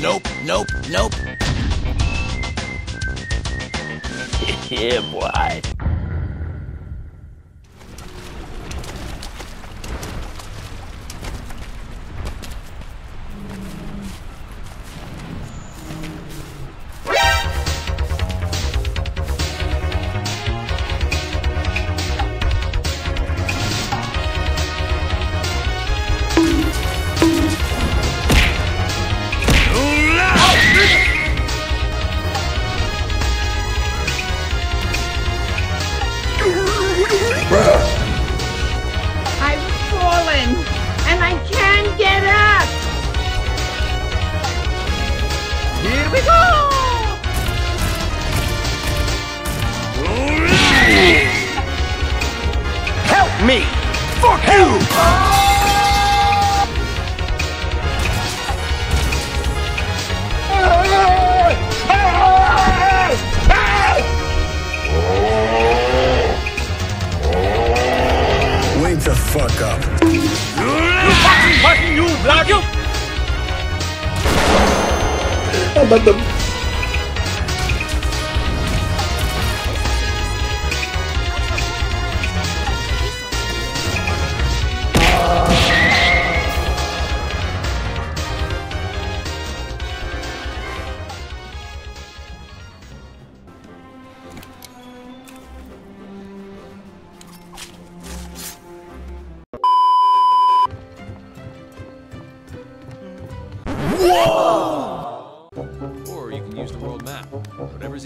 Nope. Nope, nope, yeah, boy. Fuck up. You Fucking you, blood! You! Or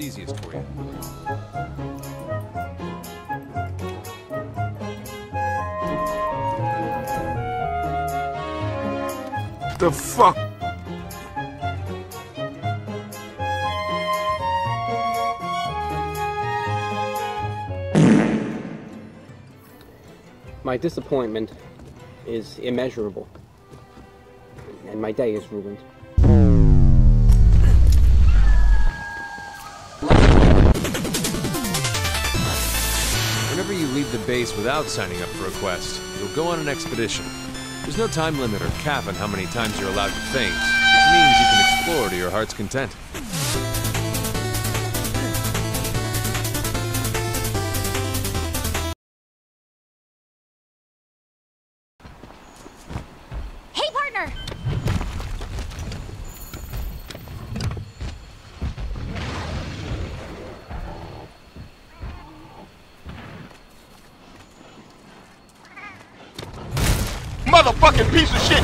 easiest for you. The fuck? My disappointment is immeasurable, and my day is ruined. Base without signing up for a quest, you'll go on an expedition. There's no time limit or cap on how many times you're allowed to faint, which means you can explore to your heart's content. Motherfucking piece of shit!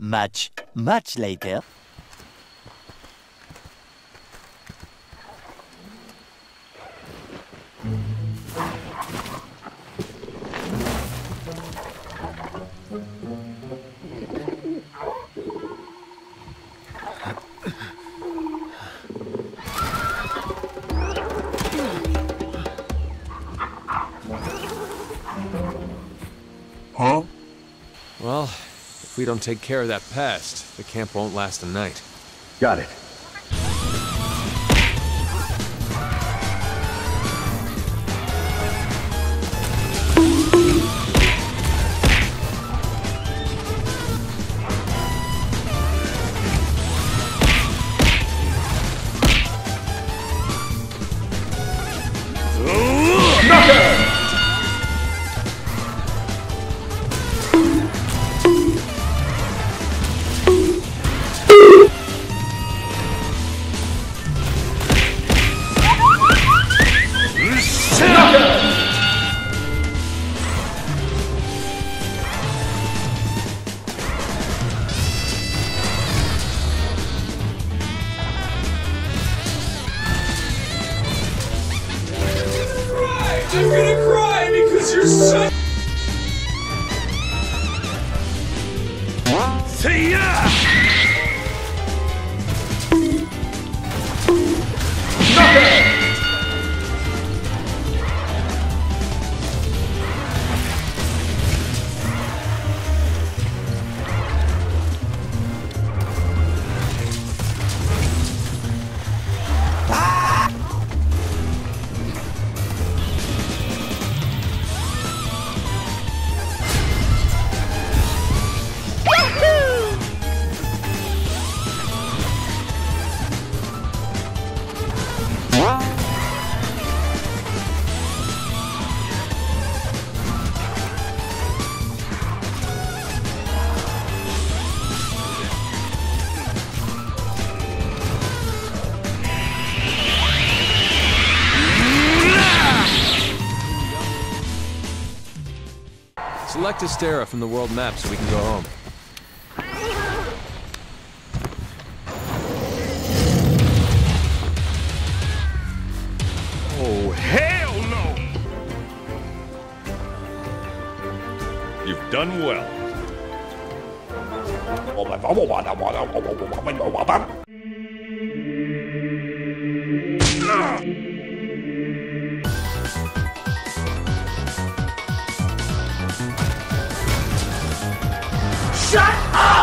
Much, much later. If we don't take care of that pest, the camp won't last a night. Got it. I'm gonna cry because you're such. See ya! Select Astera from the world map so we can go home. Oh, hell no! You've done well. Gotcha,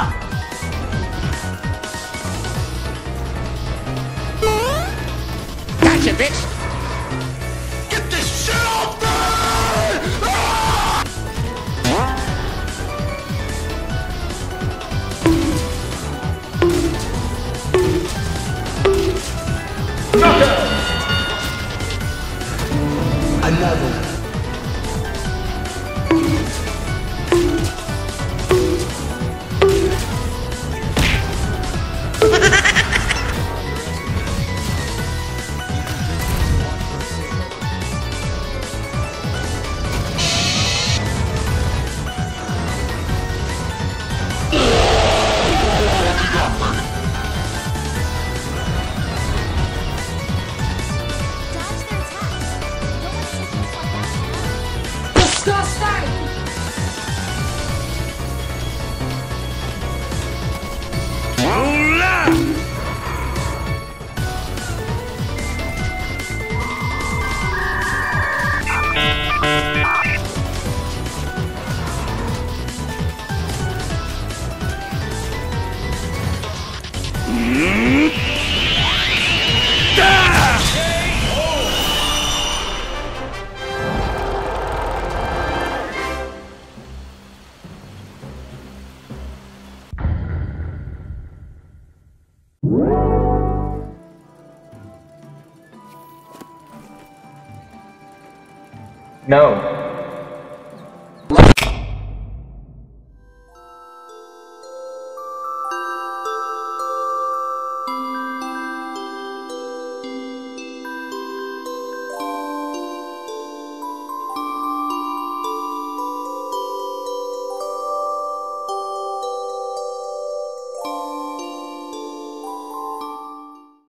No.